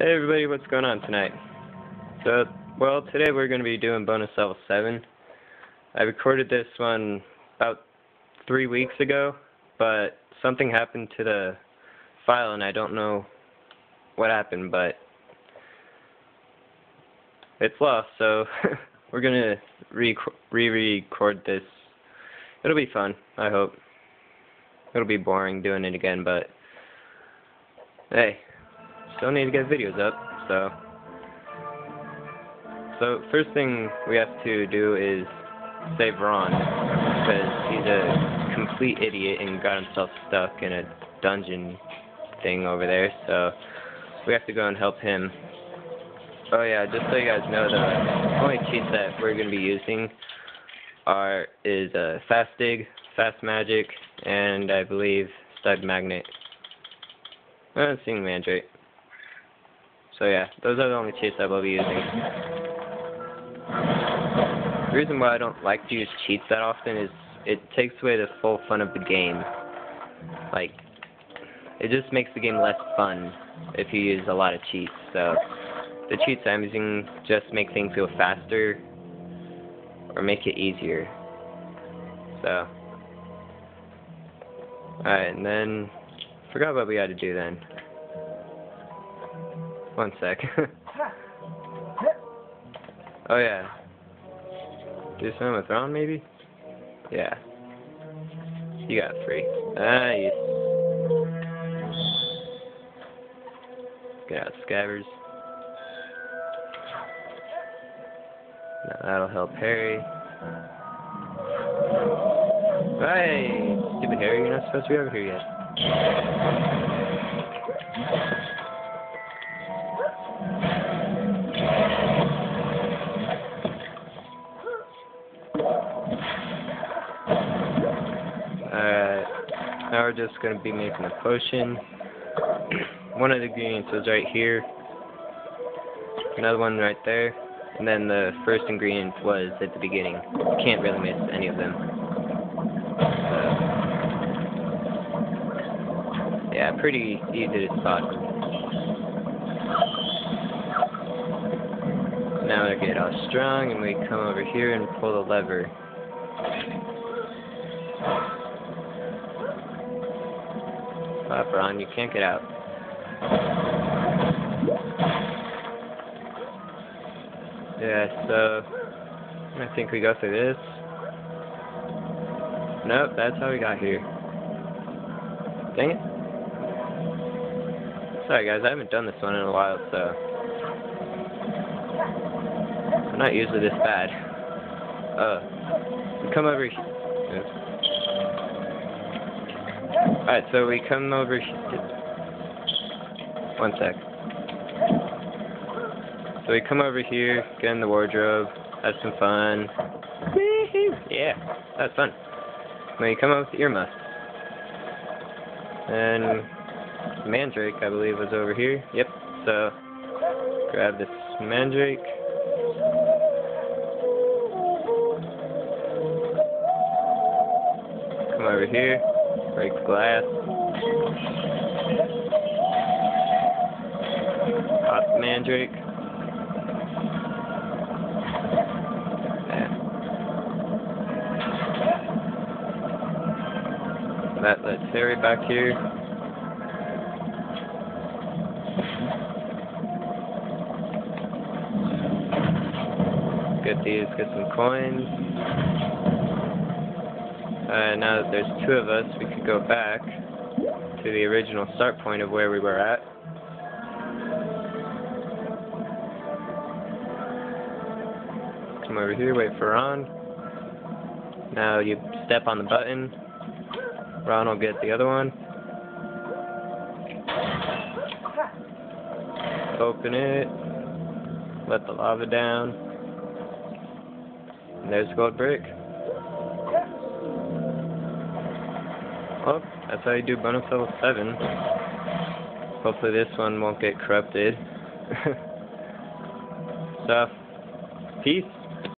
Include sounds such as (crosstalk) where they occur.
Hey everybody, what's going on tonight? So, well, today we're going to be doing bonus level 7. I recorded this one about three weeks ago, but something happened to the file and I don't know what happened, but it's lost, so (laughs) we're going to re-record this. It'll be fun, I hope. It'll be boring doing it again, but hey still need to get videos up, so. So, first thing we have to do is save Ron, because he's a complete idiot and got himself stuck in a dungeon thing over there, so we have to go and help him. Oh yeah, just so you guys know, the only cheats that we're going to be using are is uh, Fast Dig, Fast Magic, and I believe Stud Magnet. I'm seeing Mandrake. So yeah, those are the only cheats I will be using. The reason why I don't like to use cheats that often is it takes away the full fun of the game. Like, it just makes the game less fun if you use a lot of cheats. So, the cheats I'm using just make things go faster or make it easier. So, alright, and then, forgot what we had to do then. One sec. (laughs) oh yeah. Do something with Ron maybe? Yeah. You got three. Ah, you... Get out scabbers. Now that'll help Harry. Hey! Stupid Harry, you're not supposed to be over here yet. Now we're just going to be making a potion. one of the ingredients is right here. Another one right there. And then the first ingredient was at the beginning. You can't really miss any of them. So, yeah, pretty easy to spot. Now we get all strong and we come over here and pull the lever. Up, Ron, you can't get out. Yeah, so I think we go through this. Nope, that's how we got here. Dang it. Sorry guys, I haven't done this one in a while, so I'm not usually this bad. Uh, come over here. Alright, so we come over One sec. So we come over here, get in the wardrobe, have some fun. Yeah, that's fun. Then you come up with earmuffs. And Mandrake, I believe, was over here. Yep, so grab this Mandrake. Come over here. Break glass. Hot mandrake. Yeah. That lets Harry back here. Get these, get some coins. Uh, now that there's two of us, we could go back to the original start point of where we were at. Come over here, wait for Ron. Now you step on the button. Ron will get the other one. Open it. Let the lava down. And there's the gold brick. Well, that's how you do bonus level 7. Hopefully this one won't get corrupted. (laughs) so, peace.